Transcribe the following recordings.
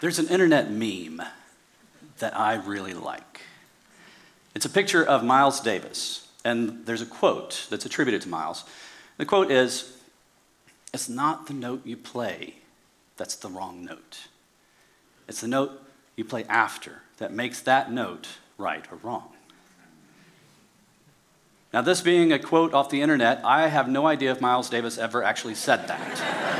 There's an internet meme that I really like. It's a picture of Miles Davis, and there's a quote that's attributed to Miles. The quote is It's not the note you play that's the wrong note, it's the note you play after that makes that note right or wrong. Now, this being a quote off the internet, I have no idea if Miles Davis ever actually said that.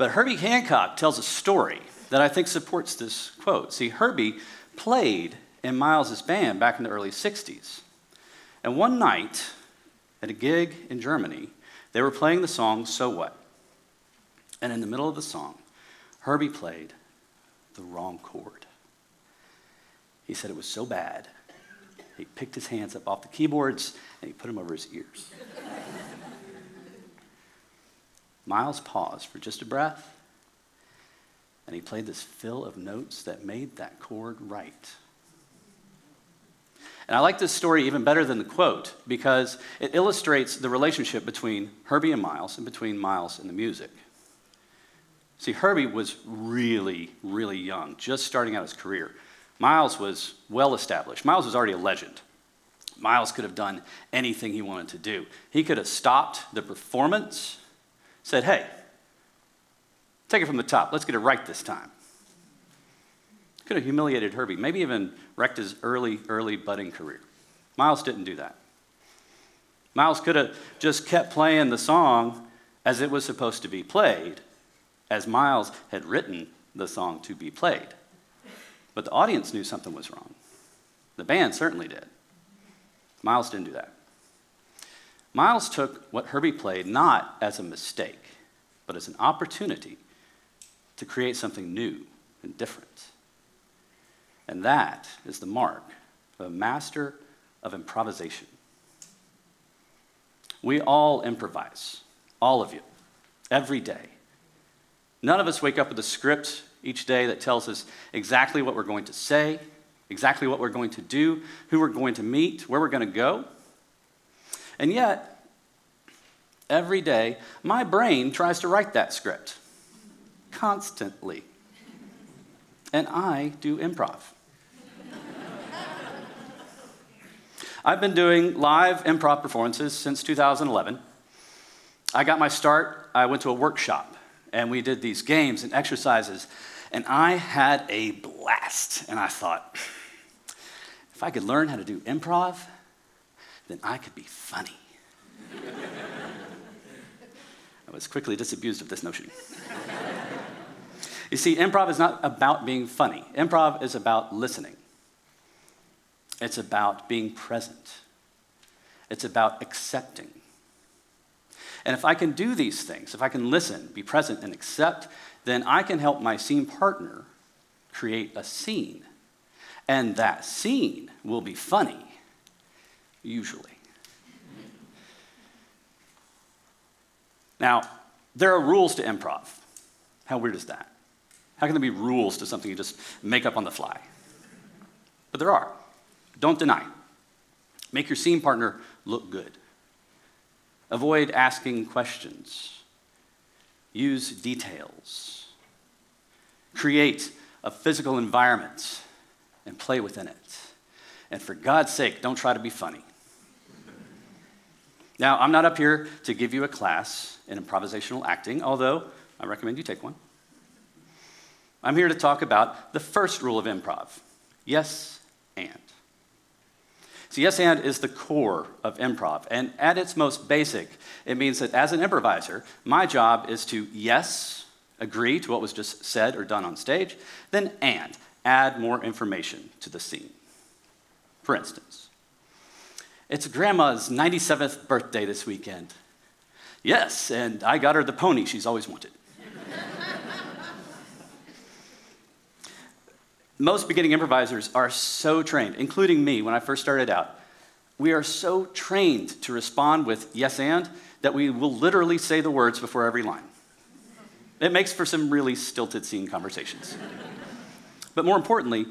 But Herbie Hancock tells a story that I think supports this quote. See, Herbie played in Miles's band back in the early 60s. And one night, at a gig in Germany, they were playing the song So What? And in the middle of the song, Herbie played the wrong chord. He said it was so bad, he picked his hands up off the keyboards and he put them over his ears. Miles paused for just a breath, and he played this fill of notes that made that chord right. And I like this story even better than the quote because it illustrates the relationship between Herbie and Miles and between Miles and the music. See, Herbie was really, really young, just starting out his career. Miles was well established. Miles was already a legend. Miles could have done anything he wanted to do. He could have stopped the performance, said, hey, take it from the top. Let's get it right this time. Could have humiliated Herbie, maybe even wrecked his early, early budding career. Miles didn't do that. Miles could have just kept playing the song as it was supposed to be played as Miles had written the song to be played. But the audience knew something was wrong. The band certainly did. Miles didn't do that. Miles took what Herbie played not as a mistake, but as an opportunity to create something new and different. And that is the mark of a master of improvisation. We all improvise, all of you, every day. None of us wake up with a script each day that tells us exactly what we're going to say, exactly what we're going to do, who we're going to meet, where we're going to go. And yet, every day, my brain tries to write that script constantly. And I do improv. I've been doing live improv performances since 2011. I got my start, I went to a workshop and we did these games and exercises, and I had a blast. And I thought, if I could learn how to do improv, then I could be funny. I was quickly disabused of this notion. you see, improv is not about being funny, improv is about listening, it's about being present, it's about accepting. And if I can do these things, if I can listen, be present, and accept, then I can help my scene partner create a scene. And that scene will be funny, usually. Now, there are rules to improv. How weird is that? How can there be rules to something you just make up on the fly? But there are. Don't deny. Make your scene partner look good. Avoid asking questions. Use details. Create a physical environment and play within it. And for God's sake, don't try to be funny. Now, I'm not up here to give you a class in improvisational acting, although I recommend you take one. I'm here to talk about the first rule of improv yes and. So, yes and is the core of improv. And at its most basic, it means that as an improviser, my job is to yes, agree to what was just said or done on stage, then and, add more information to the scene. For instance, it's grandma's 97th birthday this weekend. Yes, and I got her the pony she's always wanted. most beginning improvisers are so trained, including me when I first started out. We are so trained to respond with yes and that we will literally say the words before every line. It makes for some really stilted scene conversations. but more importantly,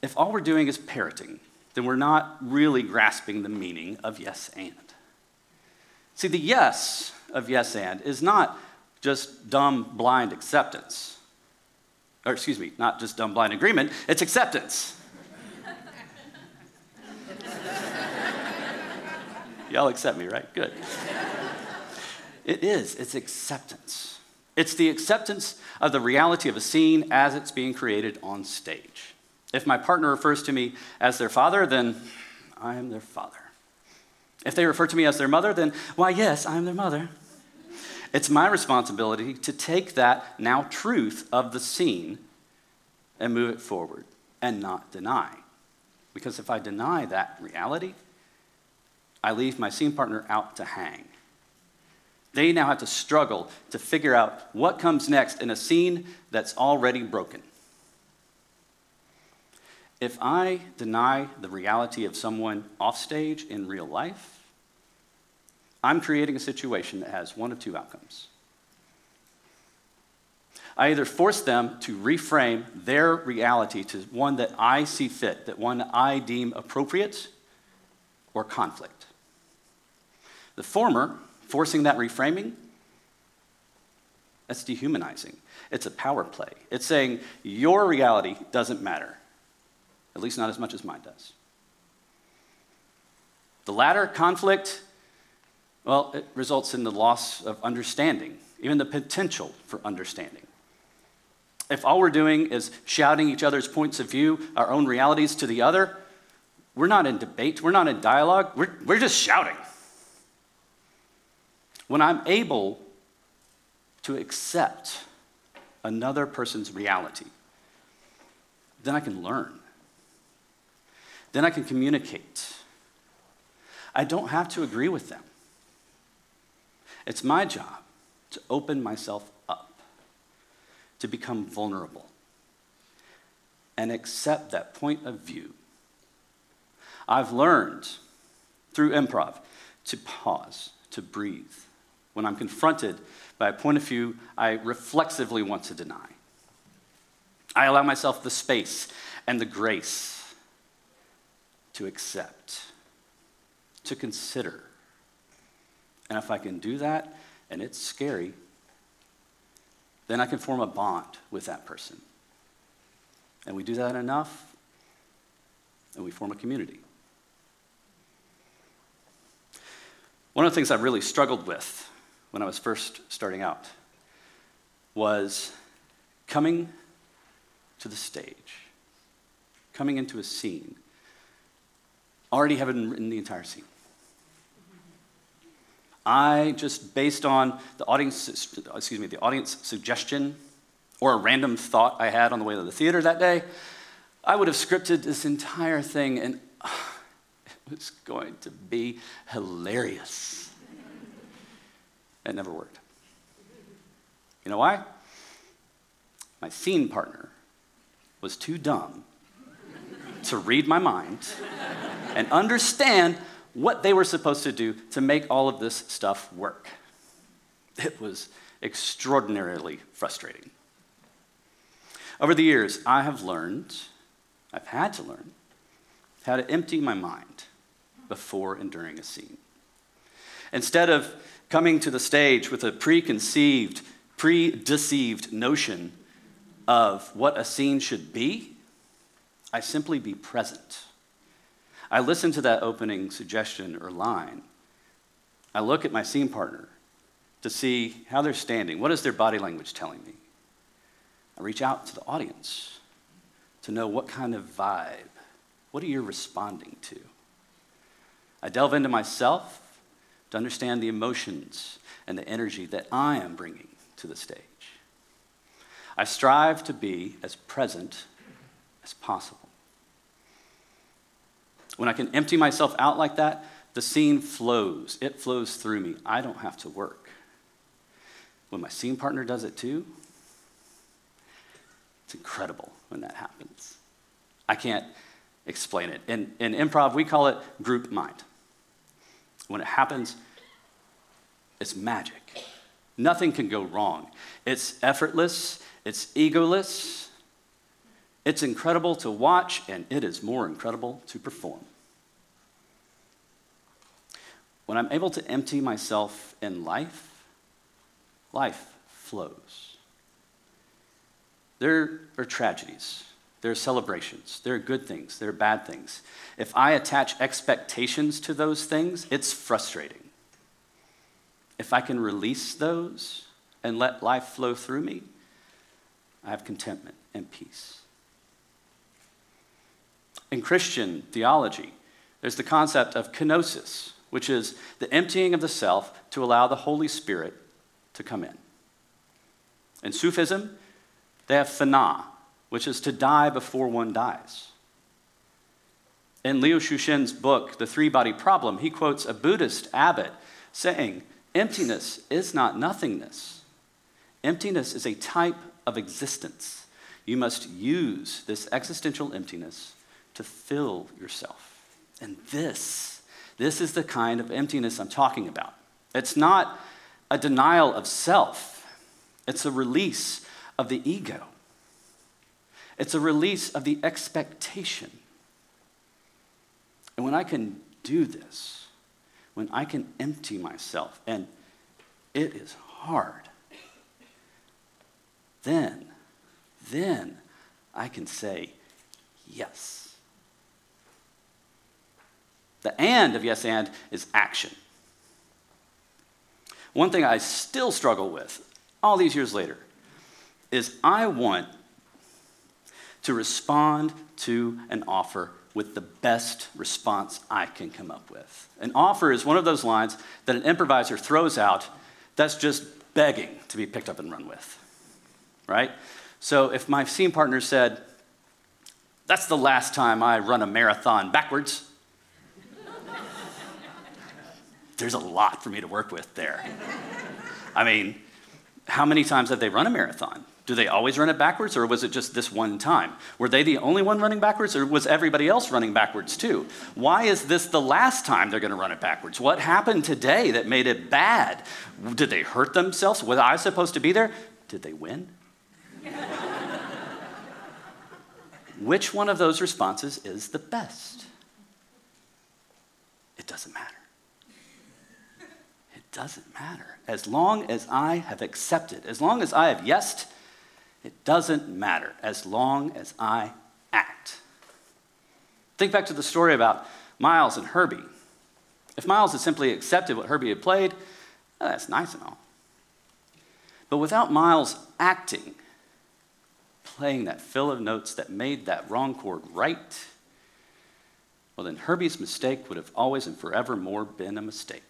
if all we're doing is parroting, then we're not really grasping the meaning of yes and. See, the yes of yes and is not just dumb, blind acceptance. Or, excuse me, not just dumb, blind agreement, it's acceptance. Y'all accept me, right? Good. It is, it's acceptance. It's the acceptance of the reality of a scene as it's being created on stage. If my partner refers to me as their father, then I am their father. If they refer to me as their mother, then why, yes, I am their mother. It's my responsibility to take that now truth of the scene and move it forward and not deny. Because if I deny that reality, I leave my scene partner out to hang. They now have to struggle to figure out what comes next in a scene that's already broken. If I deny the reality of someone offstage in real life, I'm creating a situation that has one of two outcomes. I either force them to reframe their reality to one that I see fit, that one I deem appropriate, or conflict. The former, forcing that reframing, that's dehumanizing. It's a power play. It's saying your reality doesn't matter, at least not as much as mine does. The latter, conflict, well, it results in the loss of understanding, even the potential for understanding. If all we're doing is shouting each other's points of view, our own realities to the other, we're not in debate, we're not in dialogue, we're, we're just shouting. When I'm able to accept another person's reality, then I can learn. Then I can communicate. I don't have to agree with them. It's my job to open myself up, to become vulnerable, and accept that point of view. I've learned through improv to pause, to breathe when I'm confronted by a point of view I reflexively want to deny. I allow myself the space and the grace to accept, to consider, and if I can do that, and it's scary, then I can form a bond with that person. And we do that enough, and we form a community. One of the things I really struggled with when I was first starting out was coming to the stage, coming into a scene, already having written the entire scene. I just based on the audience, excuse me, the audience suggestion or a random thought I had on the way to the theater that day, I would have scripted this entire thing and uh, it was going to be hilarious. It never worked. You know why? My scene partner was too dumb to read my mind and understand what they were supposed to do to make all of this stuff work. It was extraordinarily frustrating. Over the years, I have learned, I've had to learn, how to empty my mind before and during a scene. Instead of coming to the stage with a preconceived, pre deceived notion of what a scene should be, I simply be present I listen to that opening suggestion or line. I look at my scene partner to see how they're standing. What is their body language telling me? I reach out to the audience to know what kind of vibe, what are you responding to? I delve into myself to understand the emotions and the energy that I am bringing to the stage. I strive to be as present as possible. When I can empty myself out like that, the scene flows. It flows through me. I don't have to work. When my scene partner does it too, it's incredible when that happens. I can't explain it. In, in improv, we call it group mind. When it happens, it's magic. Nothing can go wrong. It's effortless, it's egoless, it's incredible to watch, and it is more incredible to perform. When I'm able to empty myself in life, life flows. There are tragedies, there are celebrations, there are good things, there are bad things. If I attach expectations to those things, it's frustrating. If I can release those and let life flow through me, I have contentment and peace. In Christian theology, there's the concept of kenosis, which is the emptying of the self to allow the Holy Spirit to come in. In Sufism, they have fana, which is to die before one dies. In Liu Cixin's book, The Three Body Problem, he quotes a Buddhist abbot saying, Emptiness is not nothingness. Emptiness is a type of existence. You must use this existential emptiness to fill yourself. And this, this is the kind of emptiness I'm talking about. It's not a denial of self, it's a release of the ego, it's a release of the expectation. And when I can do this, when I can empty myself, and it is hard, then, then I can say yes. The and of yes and is action. One thing I still struggle with all these years later is I want to respond to an offer with the best response I can come up with. An offer is one of those lines that an improviser throws out that's just begging to be picked up and run with, right? So if my scene partner said, That's the last time I run a marathon backwards, there's a lot for me to work with there. I mean, how many times have they run a marathon? Do they always run it backwards, or was it just this one time? Were they the only one running backwards, or was everybody else running backwards too? Why is this the last time they're going to run it backwards? What happened today that made it bad? Did they hurt themselves? Was I supposed to be there? Did they win? Which one of those responses is the best? It doesn't matter doesn't matter. As long as I have accepted, as long as I have yesed, it doesn't matter. As long as I act. Think back to the story about Miles and Herbie. If Miles had simply accepted what Herbie had played, well, that's nice and all. But without Miles acting, playing that fill of notes that made that wrong chord right, well, then Herbie's mistake would have always and forevermore been a mistake.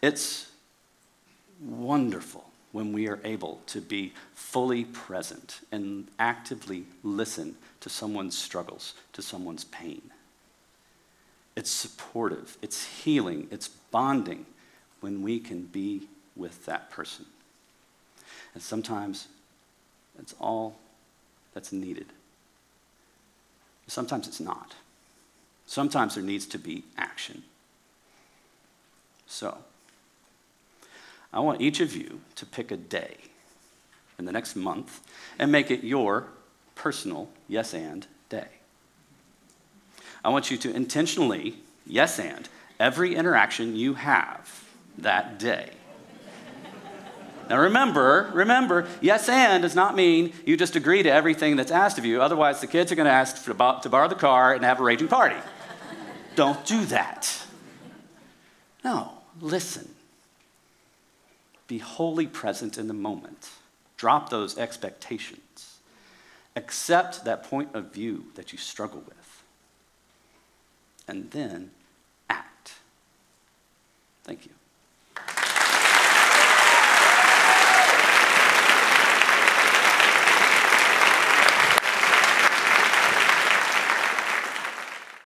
It's wonderful when we are able to be fully present and actively listen to someone's struggles, to someone's pain. It's supportive, it's healing, it's bonding when we can be with that person. And sometimes that's all that's needed. Sometimes it's not. Sometimes there needs to be action. So, I want each of you to pick a day in the next month and make it your personal yes and day. I want you to intentionally yes and every interaction you have that day. Now remember, remember, yes and does not mean you just agree to everything that's asked of you. Otherwise, the kids are going to ask to borrow the car and have a raging party. Don't do that. No, listen. Be wholly present in the moment. Drop those expectations. Accept that point of view that you struggle with. And then act. Thank you.